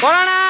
¡Corona!